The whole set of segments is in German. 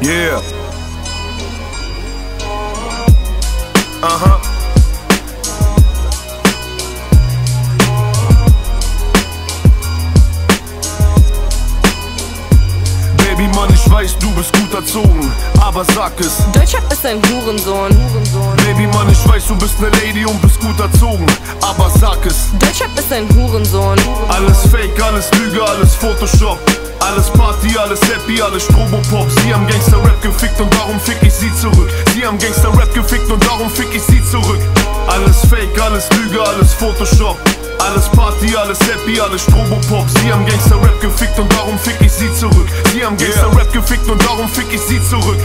Yeah. Aha. Baby Mann, ich weiß, du bist gut erzogen, aber sag es. Deutschrap ist ein Hurensohn. Baby Mann, ich weiß, du bist ne Lady und bist gut erzogen, aber sag es. Deutschrap ist ein Hurensohn. Alles Fake, alles Lüge, alles Photoshop. Alles Party, alles Happy, alles Strobopop. Sie haben Gangster-Rap gefickt und darum fick ich sie zurück. Sie haben Gangster-Rap gefickt und darum fick ich sie zurück. Alles Fake, alles Lüge, alles Photoshop. Alles Party, alles Happy, alles Strobopop. Sie haben Gangster-Rap gefickt und darum fick ich sie zurück. Sie haben Gangster-Rap gefickt und darum fick ich sie zurück.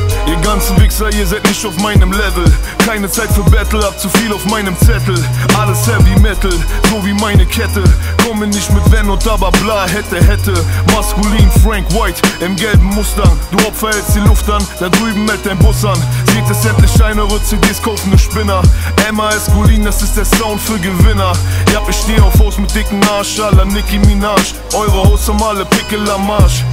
Ganzen Wichser, ihr seid nicht auf meinem Level. Keine Zeit für Battle, hab zu viel auf meinem Zettel. Alles Heavy Metal, so wie meine Kette. Komme nicht mit Wenn und aber bla, hätte, hätte. Maskulin Frank White im gelben Mustang. Du Opfer hältst die Luft an, da drüben meldet dein Bus an. Sieht es endlich eine CDs kaufen ne Spinner. MAS Gulin, das ist der Sound für Gewinner. Ja, ich steh auf Haus mit dicken Arsch, la Nicki Minaj. Eure Haus haben alle Pickel am Arsch.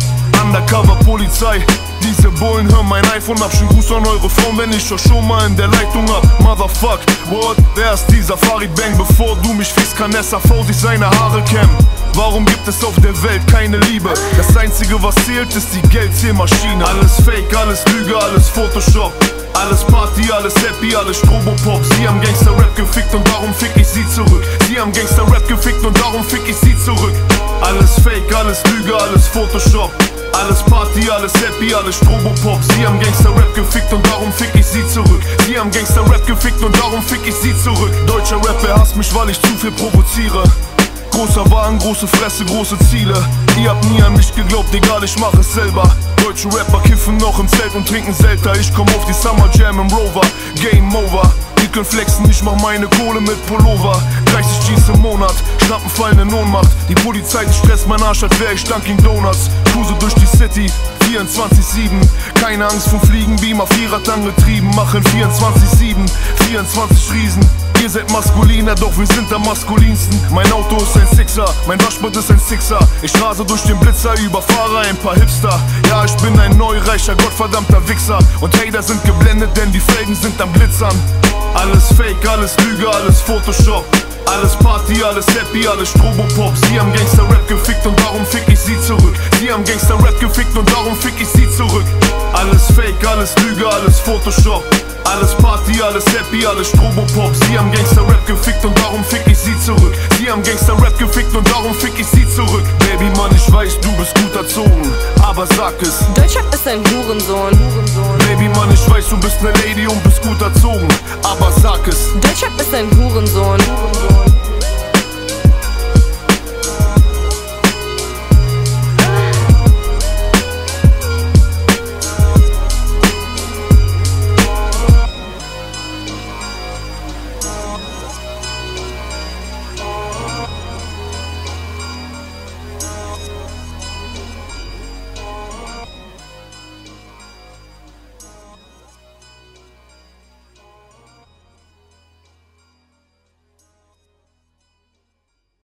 Undercover Polizei. Diese Bullen hören mein iPhone ab. Schönen Gruß an eure Frauen, wenn ich euch schon mal in der Leitung hab. Motherfuck, what? Wer ist dieser Farid Bang? Bevor du mich fies, kann SAV sich seine Haare kämmen. Warum gibt es auf der Welt keine Liebe? Das einzige, was zählt, ist die Geldzählmaschine. Alles Fake, alles Lüge, alles Photoshop. Alles Party, alles Happy, alles Strobopop. Sie haben Gangster-Rap gefickt und darum fick ich sie zurück. Sie haben Gangster-Rap gefickt und darum fick ich sie zurück. Alles Fake, alles Lüge, alles Photoshop. Alles Party, alles Happy, alles Strobopop. Sie haben Gangster-Rap gefickt und darum fick ich sie zurück. Sie haben Gangster-Rap gefickt und darum fick ich sie zurück. Deutscher Rapper hasst mich, weil ich zu viel provoziere. Großer Wagen, große Fresse, große Ziele. Ihr habt nie an mich geglaubt, egal, ich mach es selber. Deutsche Rapper kiffen noch im Zelt und trinken Selter. Ich komm auf die Summer Jam im Rover. Game over. Ihr könnt flexen, ich mach meine Kohle mit Pullover. 30 G's im Monat, Schnappen fallen in Ohnmacht. Die Polizei stresst mein Arsch, als wär ich Dunkin' Donuts. Cruise durch die City, 24-7. Keine Angst vom Fliegen, Beamer, Vierrad angetrieben. Machen 24-7, 24 Riesen. Ihr seid maskuliner, doch wir sind am maskulinsten. Mein Auto ist ein Sixer, mein Waschbad ist ein Sixer. Ich rase durch den Blitzer, überfahre ein paar Hipster. Ja, ich bin ein neureicher, gottverdammter Wichser. Und Hater sind geblendet, denn die Felgen sind am Blitzern. Alles Fake, alles Lüge, alles Photoshop. Alles Party, alles Happy, alles Strobopop. Sie haben Gangster-Rap gefickt und darum fick ich sie zurück. Sie haben Gangster-Rap gefickt und darum fick ich sie zurück. Alles Fake, alles Lüge, alles Photoshop. Alles Party, alles Happy, alles Strobopop. Sie haben Gangster-Rap gefickt und darum fick ich sie zurück. Sie haben Gangster-Rap gefickt und darum fick ich sie zurück. Baby Mann, ich weiß, du bist gut erzogen, aber sag es. Deutschrap ist ein Hurensohn. Baby Mann, ich weiß, du bist ne Lady und bist gut erzogen, aber sag es. Deutschrap ist ein Hurensohn.